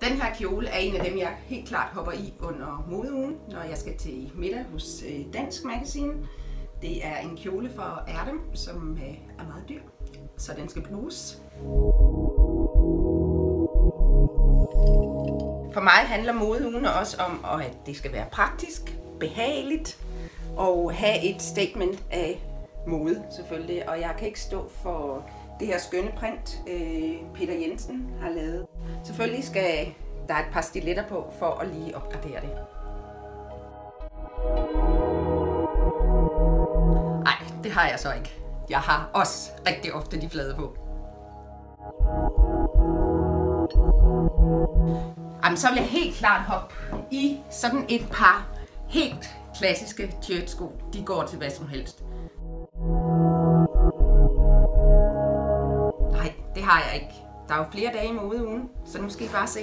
Den her kjole er en af dem, jeg helt klart hopper i under modeugen, når jeg skal til middag hos øh, Dansk Magazine. Det er en kjole fra Erdem, som øh, er meget dyr, så den skal bruges. For mig handler modeugen også om, at det skal være praktisk, behageligt og have et statement af mode selvfølgelig. Og jeg kan ikke stå for det her skønne print, øh, Peter Jensen har lavet. Selvfølgelig skal der et par stiletter på for at lige opgradere det. Nej, det har jeg så ikke. Jeg har også rigtig ofte de flade på. Jamen, så vil jeg helt klart hoppe i sådan et par helt klassiske tjørtsko. De går til hvad som helst. Det har jeg ikke. Der er jo flere dage i ugen, så nu skal I bare se.